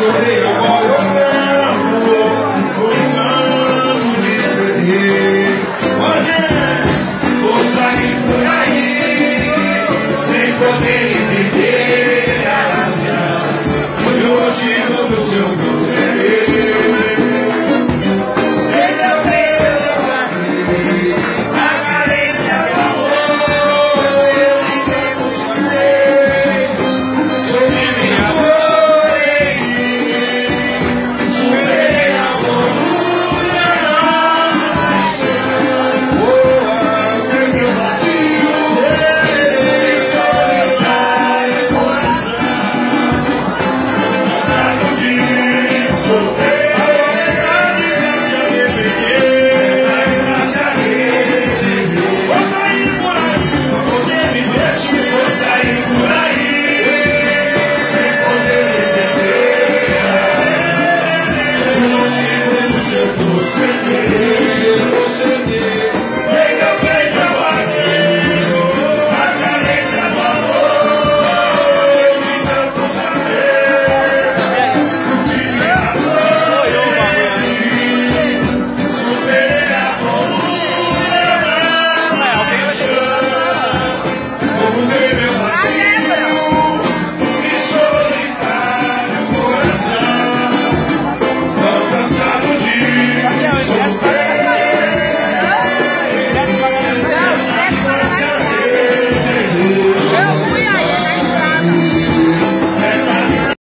Hoje, hoje, hoje, hoje, shaking.